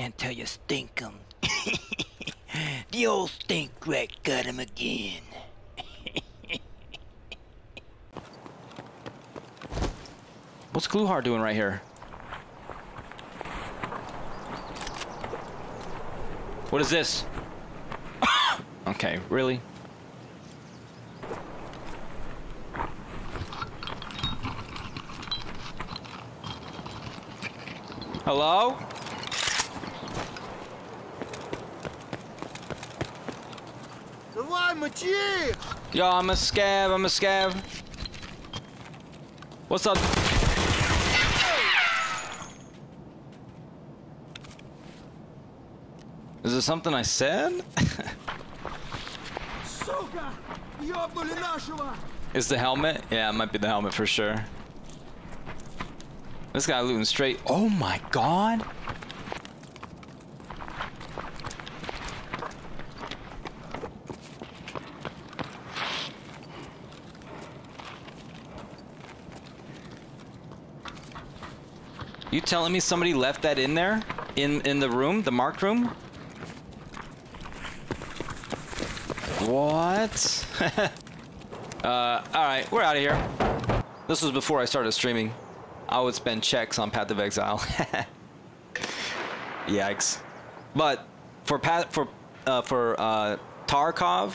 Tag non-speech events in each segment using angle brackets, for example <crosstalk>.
until you stink 'em. <laughs> the old stink rat got him again. <laughs> What's Gluhar doing right here? What is this? <coughs> okay, really? Hello? Давай, мочи! Yo, I'm a scav, I'm a scav. What's up? Is it something I said? <laughs> Is the helmet? Yeah, it might be the helmet for sure. This guy looting straight. Oh my god! You telling me somebody left that in there? In in the room? The marked room? What? <laughs> uh, alright, we're out of here. This was before I started streaming. I would spend checks on Path of Exile. <laughs> Yikes. But for Path for uh, for uh, Tarkov,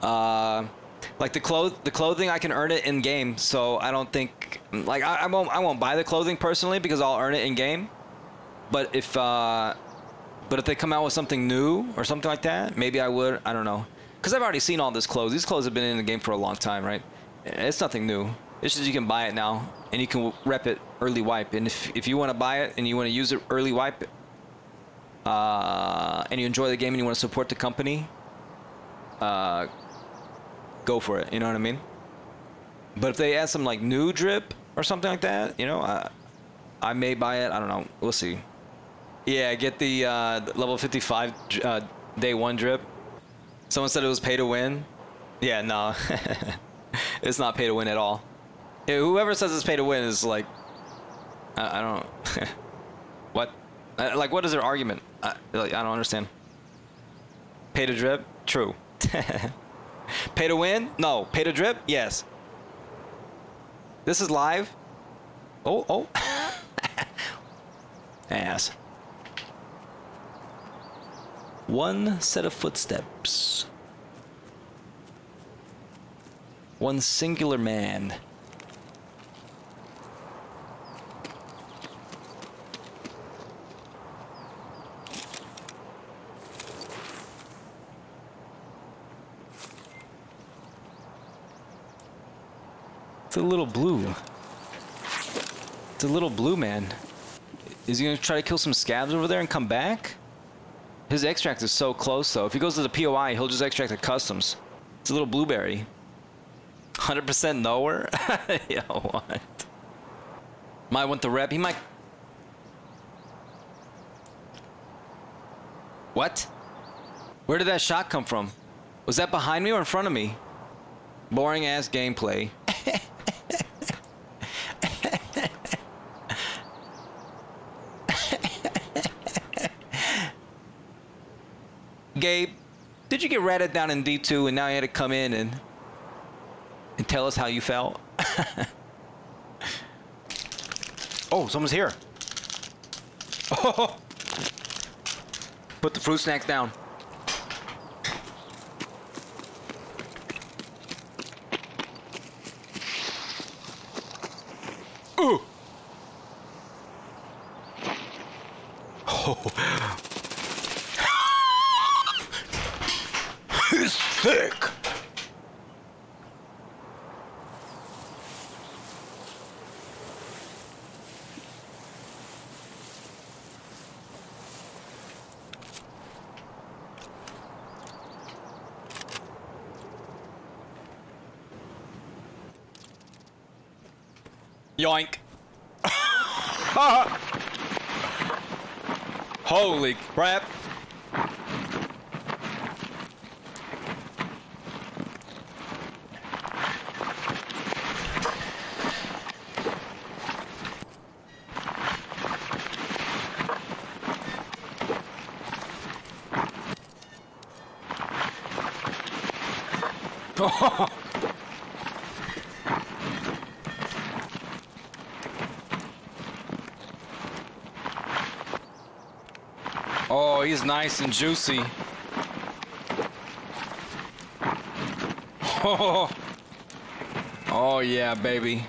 uh, like the cloth the clothing I can earn it in game, so I don't think like I, I won't I won't buy the clothing personally because I'll earn it in game. But if uh, but if they come out with something new or something like that, maybe I would. I don't know. Because I've already seen all this clothes. These clothes have been in the game for a long time, right? It's nothing new. It's just you can buy it now and you can rep it early wipe. And if, if you want to buy it and you want to use it early wipe, uh, and you enjoy the game and you want to support the company, uh, go for it. You know what I mean? But if they add some like new drip or something like that, you know, I, I may buy it. I don't know. We'll see. Yeah, get the uh, level 55 uh, day one drip. Someone said it was pay to win. Yeah, no. <laughs> it's not pay to win at all. Yeah, whoever says it's pay to win is like, I, I don't. <laughs> what? Uh, like, what is their argument? I, like, I don't understand. Pay to drip? True. <laughs> pay to win? No. Pay to drip? Yes. This is live. Oh, oh. <laughs> Ass. One set of footsteps. One singular man. It's a little blue. It's a little blue man. Is he gonna try to kill some scavs over there and come back? His extract is so close though. If he goes to the POI, he'll just extract the customs. It's a little blueberry. 100% nowhere? <laughs> Yo, what? Might want the rep. He might... What? Where did that shot come from? Was that behind me or in front of me? Boring ass gameplay. <laughs> Gabe, did you get ratted down in D2 and now you had to come in and and tell us how you felt? <laughs> oh, someone's here. Oh. <laughs> Put the fruit snacks down. Ooh. <laughs> Oh. He's thick. Yoink. <laughs> Holy crap. <laughs> Oh, he's nice and juicy. <laughs> Oh, yeah, baby.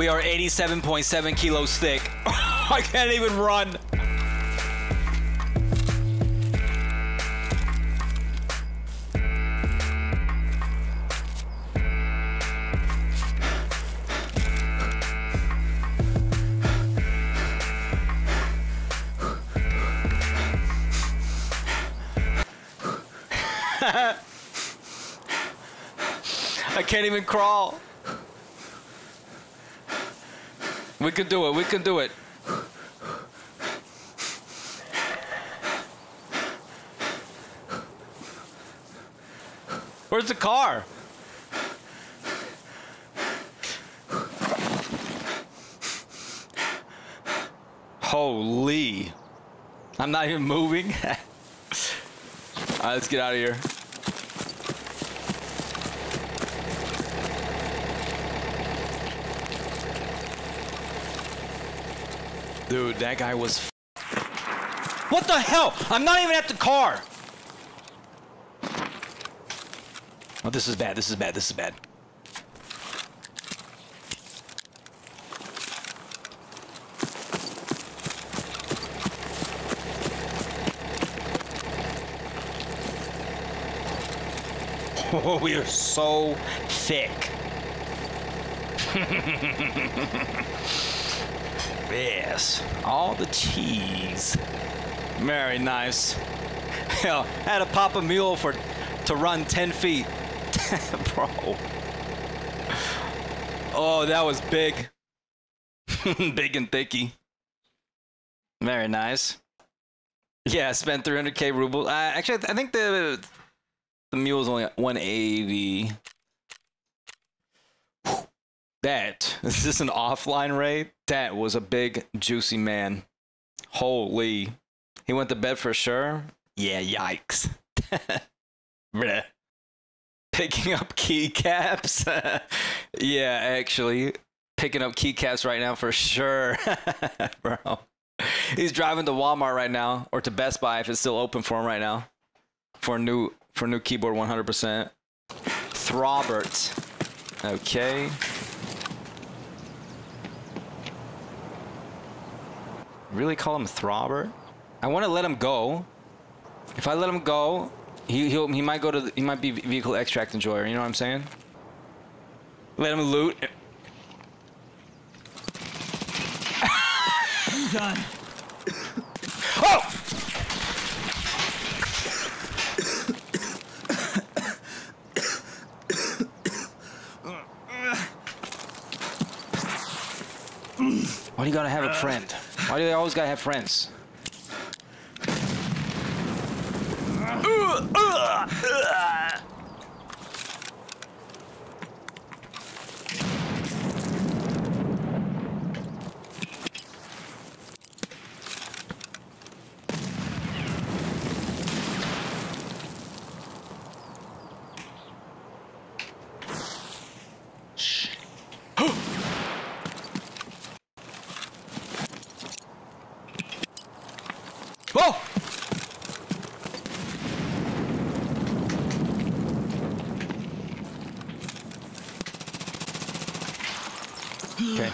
We are 87.7 kilos thick. <laughs> I can't even run. <laughs> I can't even crawl. We can do it. We can do it. Where's the car? Holy. I'm not even moving. <laughs> All right, let's get out of here. Dude, that guy was. What the hell? I'm not even at the car. Oh, this is bad. This is bad. This is bad. <laughs> Oh, we are so thick. <laughs> Yes, all the cheese. Very nice. <laughs> Hell, had to pop a mule for to run 10 feet. <laughs> Bro. Oh, that was big. <laughs> big and thicky. Very nice. Yeah, spent 300k rubles. Uh, actually, I think the the mule is only 180. That <laughs> is this an offline raid? That was a big juicy man. Holy. He went to bed for sure? Yeah, yikes. <laughs> Picking up keycaps? <laughs> yeah, actually. Picking up keycaps right now for sure. Bro. He's driving to Walmart right now, or to Best Buy if it's still open for him right now. For a new for a new keyboard 100%. Throbert. Okay. Really call him Throbber? I want to let him go. If I let him go, he he'll, he might go to the, he might be vehicle extract enjoyer. You know what I'm saying? Let him loot. <laughs> I'm Done. Oh! Why do you gotta have a uh, friend? Why do they always gotta have friends? Oh! Okay.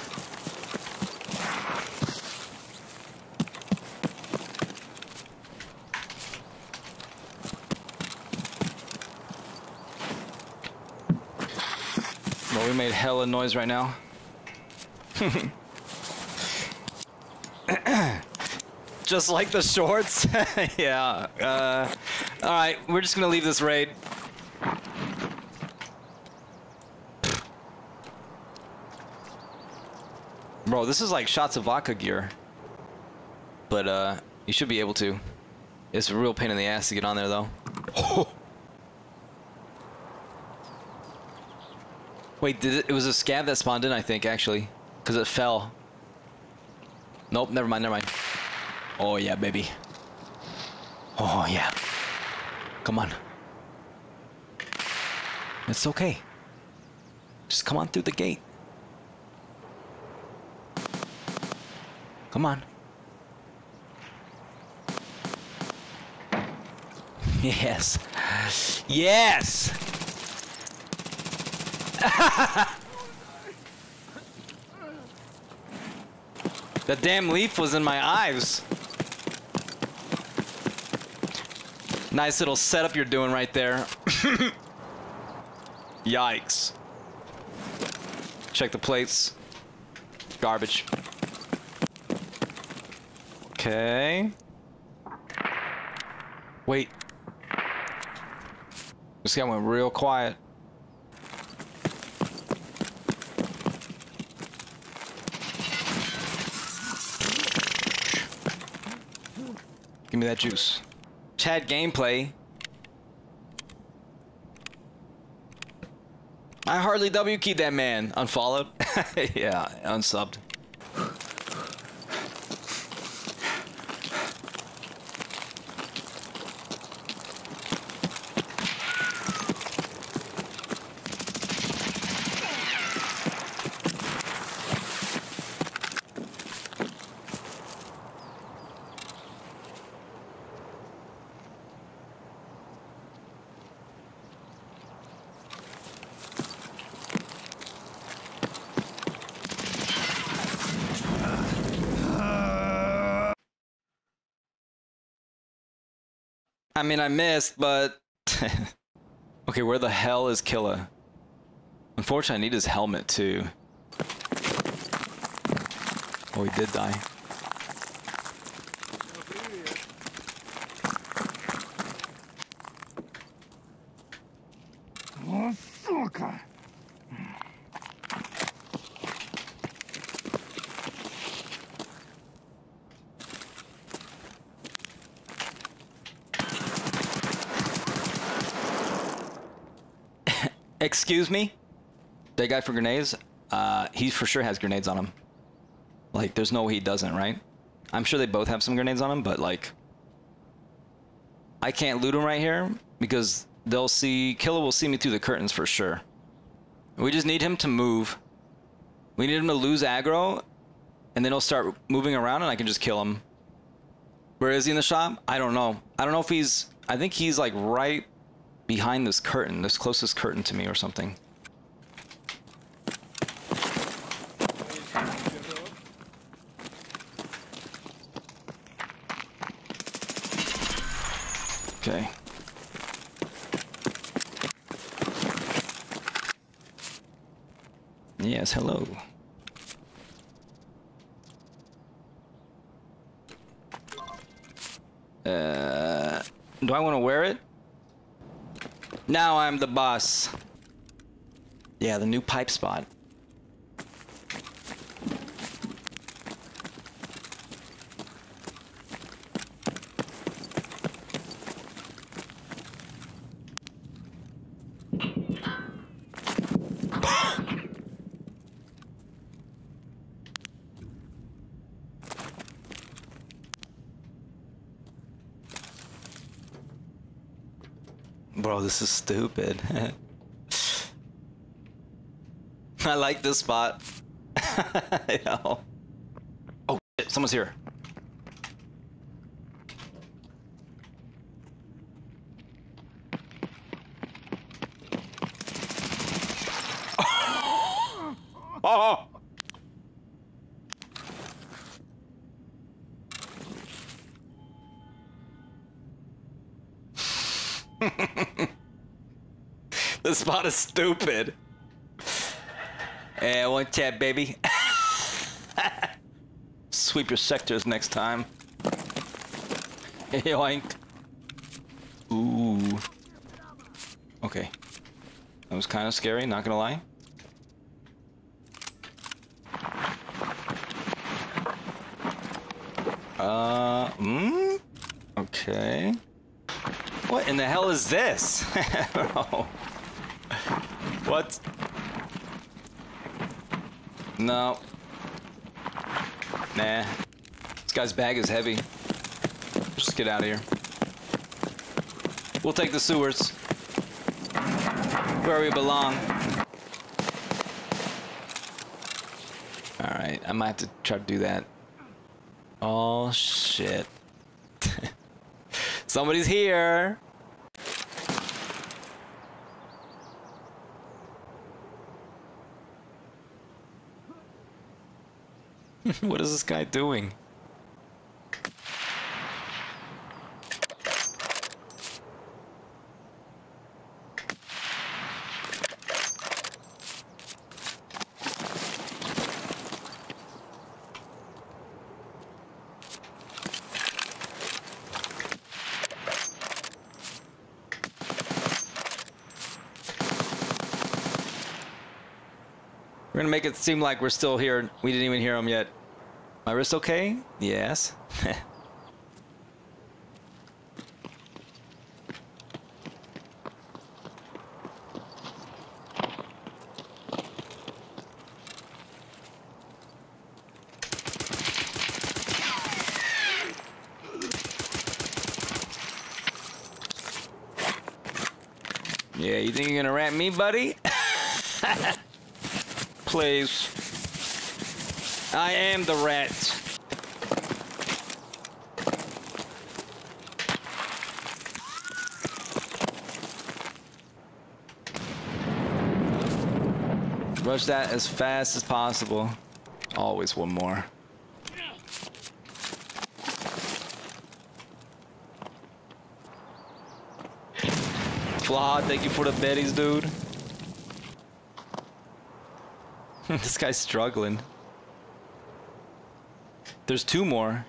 Well, we made hella noise right now. <laughs> just like the shorts. <laughs> yeah. Uh, all right, we're just gonna leave this raid. Bro, this is like shots of vodka gear. But uh, you should be able to. It's a real pain in the ass to get on there though. <laughs> Wait, did it? It was a scav that spawned in, I think, actually, because it fell. Nope, never mind, never mind. Oh yeah, baby. Oh yeah. Come on. It's okay. Just come on through the gate. Come on. <laughs> Yes. Yes! <laughs> the damn leaf was in my eyes. Nice little setup you're doing right there. <laughs> Yikes. Check the plates. Garbage. Okay. Wait. This guy went real quiet. Give me that juice. Chad gameplay. I hardly W keyed that man. Unfollowed? <laughs> yeah, unsubbed. I mean, I missed, but... <laughs> okay, where the hell is Killa? Unfortunately, I need his helmet, too. Oh, he did die. Excuse me? That guy for grenades? Uh, he for sure has grenades on him. Like, there's no way he doesn't, right? I'm sure they both have some grenades on him, but like... I can't loot him right here because they'll see... Killa will see me through the curtains for sure. We just need him to move. We need him to lose aggro, and then he'll start moving around and I can just kill him. Where is he in the shop? I don't know. I don't know if he's... I think he's like right behind this curtain, this closest curtain to me or something. Okay. Yes, hello. Uh, do I want to wear it? Now I'm the boss. Yeah, the new pipe spot. Bro, this is stupid. <laughs> I like this spot. <laughs> Oh, shit, someone's here. oh! Spot is stupid. Yeah, one tap, baby. <laughs> Sweep your sectors next time. <laughs> Yoink. Ooh. Okay. That was kind of scary, not gonna lie. Uh, hmm? Okay. What in the hell is this? <laughs> What? No. Nah. This guy's bag is heavy. Just get out of here. We'll take the sewers. Where we belong. Alright, I might have to try to do that. Oh shit. <laughs> Somebody's here. <laughs> what is this guy doing? It seem like we're still here. We didn't even hear him yet. My wrist okay? Yes. <laughs> yeah, you think you're gonna rat me, buddy? <laughs> Please. I am the rat. Rush that as fast as possible. Always one more. Flawed, thank you for the betties, dude. <laughs> this guy's struggling. There's two more.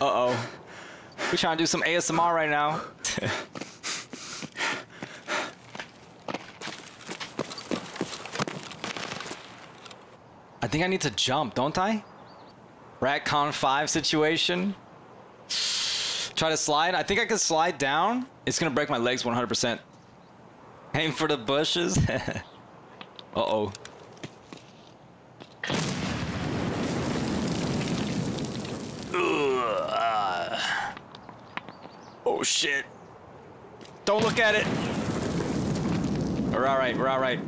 Uh-oh. We're trying to do some ASMR right now. I think I need to jump, don't I? Ratcon 5 situation. Try to slide. I think I can slide down. It's gonna break my legs 100%. Aim for the bushes. <laughs> Uh-oh. Oh shit. Don't look at it. We're alright, we're alright.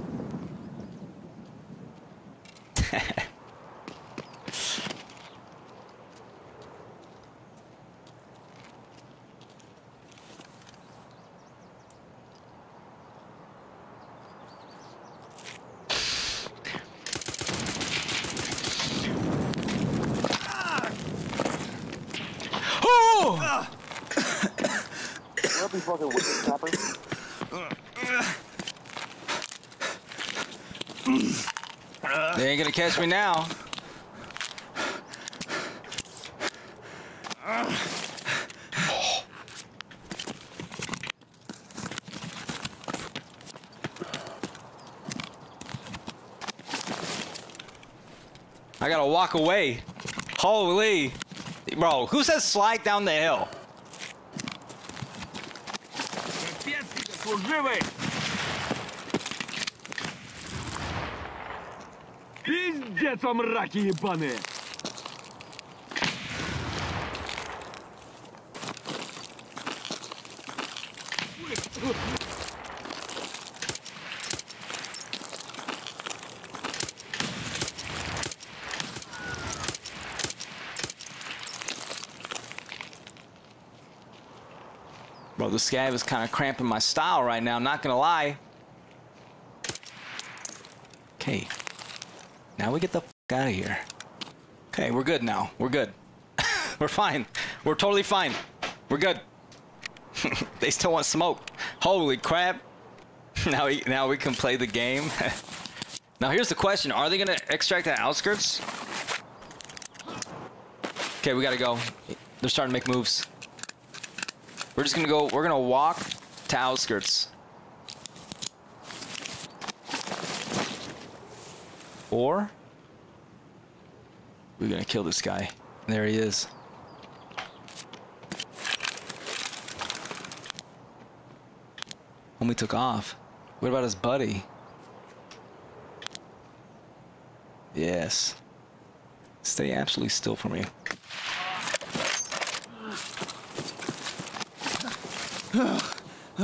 oh! <laughs> Don't be fucking wicked, Copper. They ain't gonna catch me now. I gotta walk away. Holy. Bro, who says slide down the hill? голову! Живы! Пиздец, вам, раки, ебаные! Bro, the scav is kind of cramping my style right now, not gonna lie. Okay. Now we get the out of here. Okay, we're good now. We're good. <laughs> we're fine. We're totally fine. We're good. <laughs> they still want smoke. Holy crap. <laughs> now we now we can play the game. now here's the question. Are they gonna extract the outskirts? Okay, we gotta go. They're starting to make moves. We're just gonna go, we're gonna walk to outskirts. Or we're gonna kill this guy. There he is. Homie took off. What about his buddy? Yes. Stay absolutely still for me.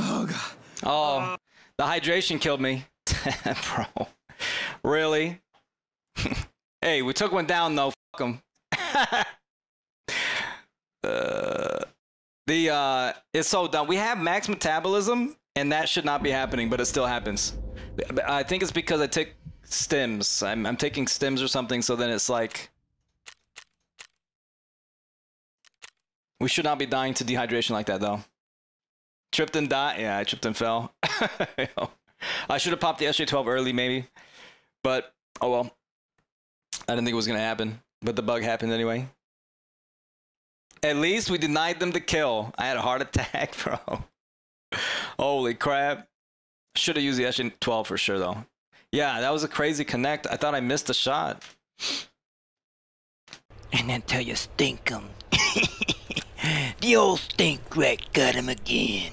Oh, god. Oh, the hydration killed me. <laughs> Bro. Really? <laughs> hey, we took one down though. Fuck him. <laughs> uh, the uh, it's so dumb. We have max metabolism, and that should not be happening, but it still happens. I think it's because I take stems. I'm I'm taking stems or something, so then it's like we should not be dying to dehydration like that, though. Tripped and died. Yeah, I tripped and fell. <laughs> I should have popped the SJ12 early, maybe. But, oh well. I didn't think it was going to happen. But the bug happened anyway. At least we denied them the kill. I had a heart <laughs> attack, bro. Holy crap. Should have used the SJ12 for sure, though. Yeah, that was a crazy connect. I thought I missed a shot. And then tell you stink 'em. <laughs> the old stink rat got him again.